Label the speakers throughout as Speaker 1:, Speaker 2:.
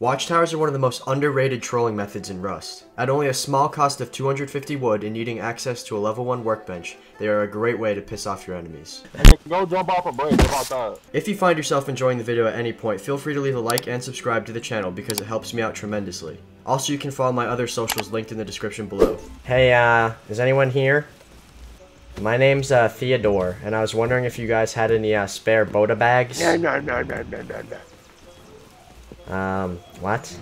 Speaker 1: Watchtowers are one of the most underrated trolling methods in Rust. At only a small cost of 250 wood and needing access to a level 1 workbench, they are a great way to piss off your enemies.
Speaker 2: Go jump off a bridge, about that?
Speaker 1: If you find yourself enjoying the video at any point, feel free to leave a like and subscribe to the channel because it helps me out tremendously. Also, you can follow my other socials linked in the description below. Hey, uh, is anyone here? My name's, uh, Theodore, and I was wondering if you guys had any, uh, spare Bota bags?
Speaker 2: No, no, no, no, no, no, no.
Speaker 1: Um, what?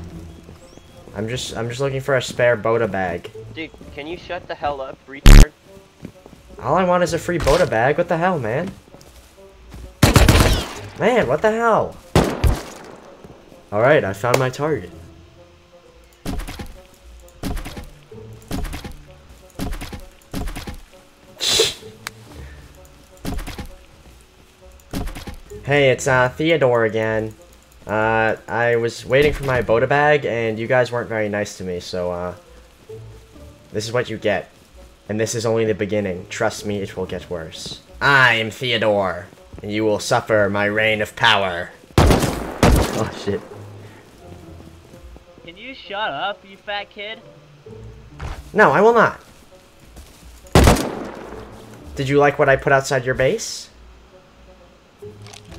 Speaker 1: I'm just, I'm just looking for a spare Bota bag.
Speaker 3: Dude, can you shut the hell up, retard?
Speaker 1: All I want is a free Bota bag. What the hell, man? Man, what the hell? Alright, I found my target. Hey, it's uh, Theodore again. Uh, I was waiting for my Bota bag, and you guys weren't very nice to me, so, uh, this is what you get. And this is only the beginning. Trust me, it will get worse. I am Theodore, and you will suffer my reign of power. Oh, shit.
Speaker 3: Can you shut up, you fat kid?
Speaker 1: No, I will not. Did you like what I put outside your base?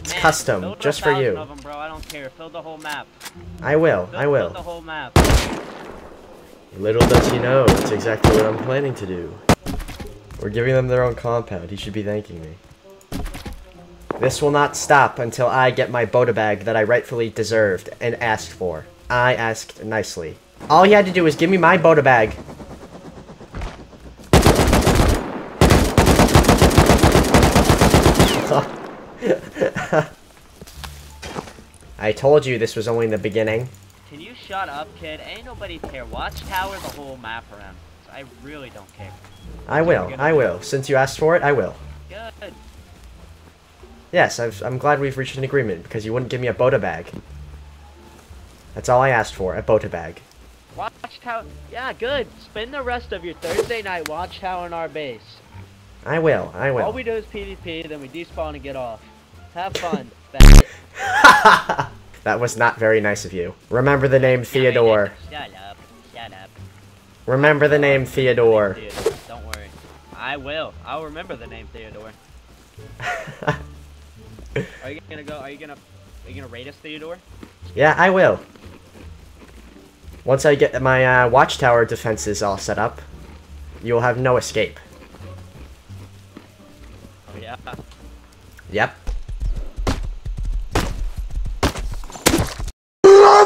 Speaker 1: It's
Speaker 3: Man,
Speaker 1: custom, just for you.
Speaker 3: Them, bro. I don't care. Fill the whole map.
Speaker 1: I will,
Speaker 3: Build,
Speaker 1: I will.
Speaker 3: the whole map.
Speaker 1: Little does he know, it's exactly what I'm planning to do. We're giving them their own compound. He should be thanking me. This will not stop until I get my Bota bag that I rightfully deserved and asked for. I asked nicely. All he had to do was give me my Bota bag. I told you this was only the beginning.
Speaker 3: Can you shut up, kid? Ain't nobody care. Watchtower the whole map around. I really don't care.
Speaker 1: I will, I will. Since you asked for it, I will.
Speaker 3: Good.
Speaker 1: Yes, I've, I'm glad we've reached an agreement because you wouldn't give me a Bota bag. That's all I asked for, a Bota bag.
Speaker 3: Watchtower. Yeah, good. Spend the rest of your Thursday night Watchtower in our base.
Speaker 1: I will, I will.
Speaker 3: All we do is PvP, then we despawn and get off. Have fun.
Speaker 1: that was not very nice of you. Remember the name Theodore.
Speaker 3: Shut up. Shut up.
Speaker 1: Remember the name Theodore.
Speaker 3: Don't worry. I will. I'll remember the name Theodore. Are you gonna go? Are you gonna? Are you gonna rate us, Theodore?
Speaker 1: yeah, I will. Once I get my uh, watchtower defenses all set up, you will have no escape.
Speaker 3: Oh, yeah.
Speaker 1: Yep.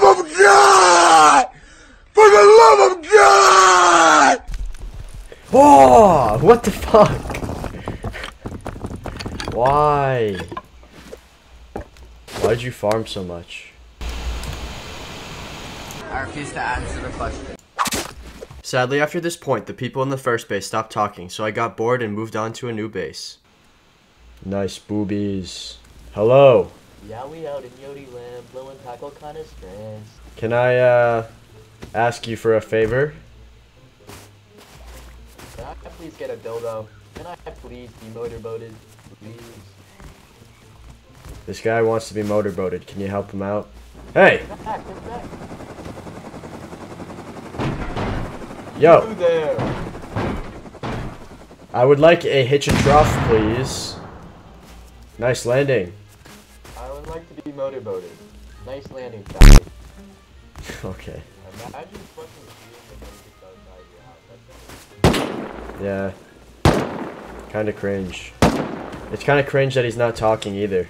Speaker 2: love of God! For the love of God!
Speaker 1: Oh, what the fuck? Why? Why'd you farm so much?
Speaker 4: I refuse to answer the question.
Speaker 1: Sadly, after this point, the people in the first base stopped talking, so I got bored and moved on to a new base. Nice boobies. Hello.
Speaker 5: Yeah, we out in Yodi land, blowing tackle kind of strands.
Speaker 1: Can I, uh, ask you for a favor?
Speaker 5: Can I please get a dildo? Can I please be motorboated? Please.
Speaker 1: This guy wants to be motorboated. Can you help him out? Hey!
Speaker 5: Get back, get back.
Speaker 1: Yo!
Speaker 5: You there.
Speaker 1: I would like a hitch and trough, please. Nice landing.
Speaker 5: I would like to be motorboated. Nice landing.
Speaker 1: Okay.
Speaker 5: Imagine fucking seeing the motor outside your house. That's
Speaker 1: Yeah. Kinda cringe. It's kinda cringe that he's not talking either.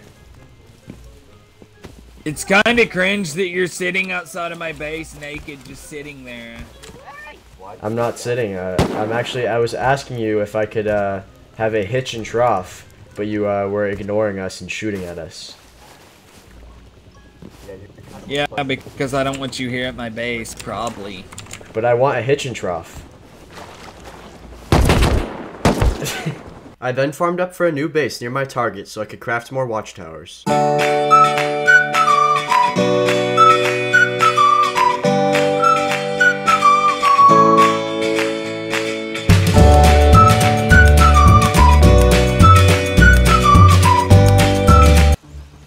Speaker 6: It's kind of cringe that you're sitting outside of my base naked, just sitting there.
Speaker 1: I'm not sitting. Uh, I'm actually. I was asking you if I could uh, have a hitch and trough, but you uh, were ignoring us and shooting at us.
Speaker 5: Kind of
Speaker 6: Yeah, because I don't want you here at my base, probably.
Speaker 1: But I want a hitch and trough. I then farmed up for a new base near my target so I could craft more watchtowers.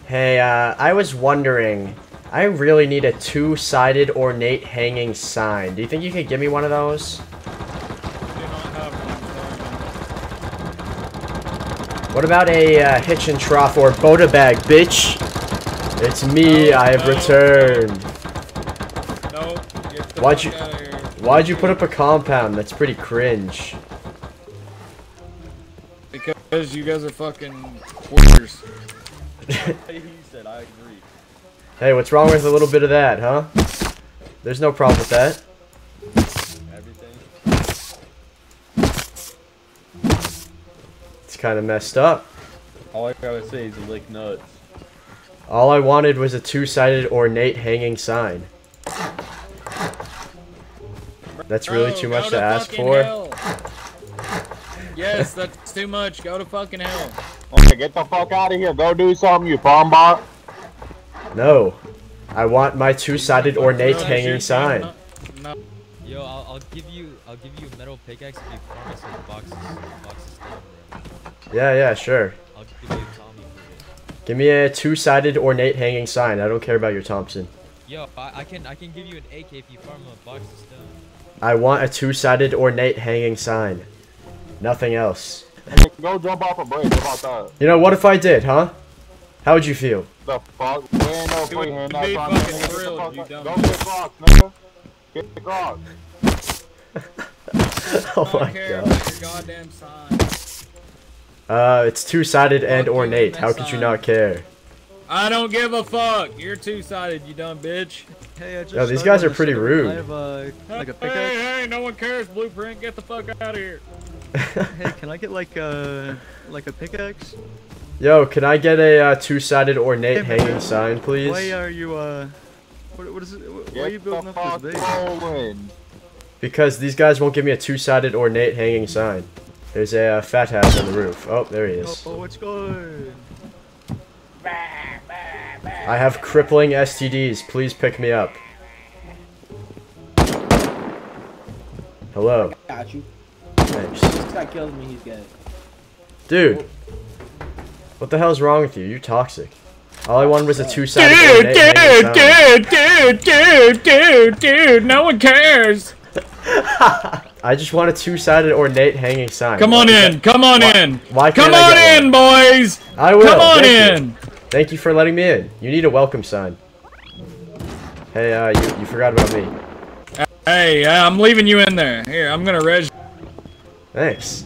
Speaker 1: Hey, uh, I was wondering, I really need a two-sided ornate hanging sign. Do you think you could give me one of those?
Speaker 6: Do not have one,
Speaker 1: What about a uh, hitch and trough or Bota bag, bitch? It's me,
Speaker 6: No,
Speaker 1: I have
Speaker 6: no,
Speaker 1: returned.
Speaker 6: No.
Speaker 1: Why'd you- Why'd you put up a compound? That's pretty cringe.
Speaker 6: Because you guys are fucking hoarders.
Speaker 7: he said, I agree.
Speaker 1: Hey, what's wrong with a little bit of that, huh? There's no problem with that. It's kind of messed up.
Speaker 7: All I gotta say is lick nuts.
Speaker 1: All I wanted was a two-sided ornate hanging sign. That's really
Speaker 6: Bro,
Speaker 1: too much to ask for.
Speaker 6: hell. Yes, that's too much. Go to fucking hell.
Speaker 2: Okay, get the fuck out of here. Go do something, you bum bot.
Speaker 1: No. I want my two-sided ornate
Speaker 6: No,
Speaker 1: hanging
Speaker 6: you're-
Speaker 1: sign.
Speaker 6: No, no.
Speaker 8: Yo, I'll, I'll give you I'll give you a metal pickaxe if you farm us some boxes boxes down, bro.
Speaker 1: Yeah, yeah, sure.
Speaker 8: Give you a Tommy for it.
Speaker 1: Give me a two-sided ornate hanging sign. I don't care about your Thompson.
Speaker 8: Yo, I, I can I can give you an AK if you farm a box of stone.
Speaker 1: I want a two-sided ornate hanging sign. Nothing else.
Speaker 2: Go jump off a bridge. How about that?
Speaker 1: You know, what if I did, huh? How would you feel?
Speaker 2: The fuck? We ain't no free
Speaker 6: would
Speaker 2: hand.
Speaker 6: be
Speaker 2: That's why I'm
Speaker 6: fucking
Speaker 2: saying get the fuck
Speaker 6: you
Speaker 2: out-
Speaker 6: dumb
Speaker 2: Go get crocs, nigga. Get the crocs.
Speaker 1: oh
Speaker 6: I don't
Speaker 1: my
Speaker 6: care
Speaker 1: god.
Speaker 6: about your goddamn sign.
Speaker 1: Uh, it's two-sided and
Speaker 6: Fuck
Speaker 1: ornate. How could you not care?
Speaker 6: I don't give a fuck. You're two-sided, you dumb bitch.
Speaker 9: Hey, I just
Speaker 1: Yo, these guys are pretty rude.
Speaker 9: I have uh, like a
Speaker 6: Hey,
Speaker 9: pickaxe?
Speaker 6: hey, no one cares, Blueprint. Get the fuck out of here.
Speaker 9: Hey, can I get like a like a pickaxe?
Speaker 1: Yo, can I get a uh, two-sided ornate
Speaker 9: Hey, man.
Speaker 1: hanging sign, please?
Speaker 9: Why are you uh? What, what is it? Why
Speaker 2: Get
Speaker 9: are you building up this base?
Speaker 2: rolling.
Speaker 1: Because these guys won't give me a two-sided ornate hanging sign. There's a uh, fat house on the roof. Oh, there he
Speaker 9: Oh,
Speaker 1: is.
Speaker 9: oh, it's good.
Speaker 1: I have crippling STDs. Please pick me up. Hello.
Speaker 5: Got you.
Speaker 1: Thanks.
Speaker 5: This guy kills me, he's gay.
Speaker 1: Dude. What the hell's wrong with you? You're toxic. All I wanted was a two-sided ornate hanging sign.
Speaker 6: dude, dude, dude, dude, dude. No one cares.
Speaker 1: I just want a two-sided ornate hanging sign.
Speaker 6: Come on in. Come on
Speaker 1: why-
Speaker 6: in.
Speaker 1: Why
Speaker 6: Come on in, boys.
Speaker 1: I will.
Speaker 6: Come on
Speaker 1: Thank you.
Speaker 6: in.
Speaker 1: Thank you for letting me in. You need a welcome sign. Hey, uh, you, you forgot about me.
Speaker 6: Hey, uh, I'm leaving you in there. Here, I'm gonna res.
Speaker 1: Thanks.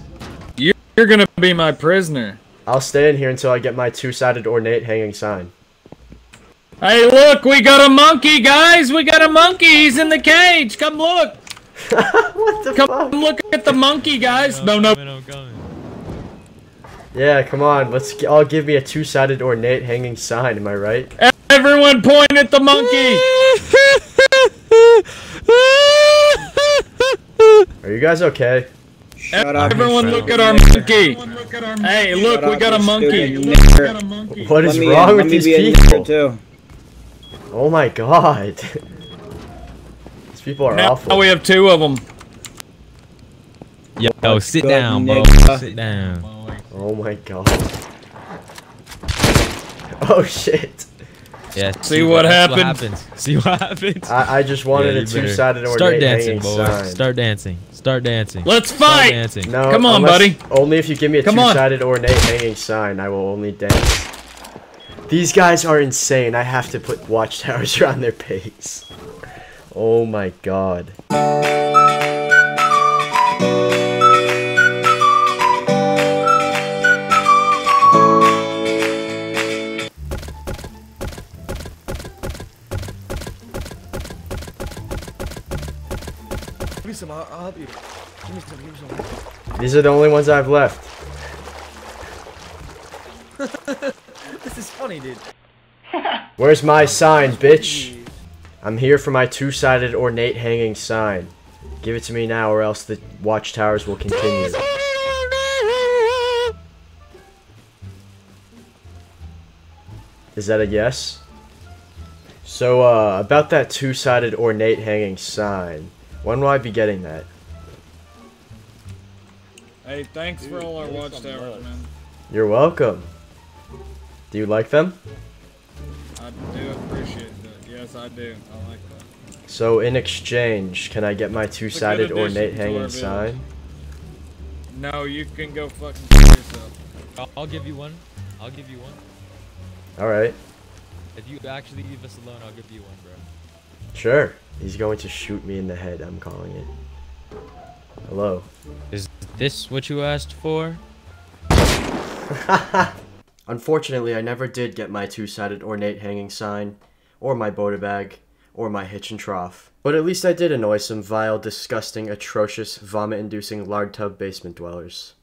Speaker 6: You're, you're gonna be my prisoner.
Speaker 1: I'll stay in here until I get my two-sided ornate hanging sign.
Speaker 6: Hey, look, we got a monkey, guys. We got a monkey. He's in the cage. Come look.
Speaker 1: What the
Speaker 6: Come
Speaker 1: fuck?
Speaker 6: look at the monkey, guys. No,
Speaker 8: I'm
Speaker 6: no.
Speaker 8: coming, coming.
Speaker 1: Yeah, come on. Let's all give me a two-sided ornate hanging sign. Am I right?
Speaker 6: Everyone point at the monkey.
Speaker 1: Are you guys okay?
Speaker 10: Shut up,
Speaker 6: Everyone
Speaker 10: you
Speaker 6: look at
Speaker 10: stupid
Speaker 6: our
Speaker 10: nigger.
Speaker 6: monkey. Hey, look,
Speaker 10: Shut
Speaker 6: we got a monkey.
Speaker 1: What is wrong
Speaker 10: in.
Speaker 1: with these
Speaker 10: be
Speaker 1: people?
Speaker 10: too.
Speaker 1: Oh my god. these people are
Speaker 6: Now
Speaker 1: awful.
Speaker 6: we have two of them.
Speaker 8: Yo, sit
Speaker 10: good,
Speaker 8: down, bro.
Speaker 10: nigga?
Speaker 8: Sit down.
Speaker 1: Oh my god. Oh shit.
Speaker 8: Yeah.
Speaker 6: See what
Speaker 8: that's
Speaker 6: happened?
Speaker 8: happens. See what happens.
Speaker 1: I, I just wanted
Speaker 8: Yeah,
Speaker 1: a two-sided ornate
Speaker 8: Start dancing,
Speaker 1: hanging
Speaker 8: boys.
Speaker 1: sign.
Speaker 8: Start dancing. Start dancing.
Speaker 6: Let's
Speaker 8: Start
Speaker 6: fight.
Speaker 8: dancing.
Speaker 1: No,
Speaker 6: Come on,
Speaker 1: unless-
Speaker 6: buddy.
Speaker 1: Only if you give me a two-sided ornate hanging sign, I will only dance. These guys are insane. I have to put watchtowers around their base. Oh my god.
Speaker 9: Give me some. I'll, I'll help you. Give me some. Give me some.
Speaker 1: These are the only ones I've left.
Speaker 9: This is funny, dude.
Speaker 1: Where's my sign, bitch? I'm here for my two-sided ornate hanging sign. Give it to me now or else the watchtowers will continue. Is that a yes? So, uh, about that two-sided ornate hanging sign. When will I be getting that?
Speaker 6: Hey, thanks for all our watchtowers, man.
Speaker 1: You're welcome. Do you like them?
Speaker 6: I do appreciate that.
Speaker 10: Yes, I do. I like that.
Speaker 1: So in exchange, can I get my two-sided ornate hanging sign?
Speaker 10: No, you can go fucking kill yourself.
Speaker 8: I'll, I'll give you one. I'll give you one.
Speaker 1: Alright,
Speaker 8: If you actually leave us alone, I'll give you one, bro.
Speaker 1: sure. He's going to shoot me in the head, I'm calling it. Hello.
Speaker 8: Is this what you asked for?
Speaker 1: Unfortunately, I never did get my two-sided ornate hanging sign, or my Bota bag, or my hitch and trough. But at least I did annoy some vile, disgusting, atrocious, vomit-inducing lard tub basement dwellers.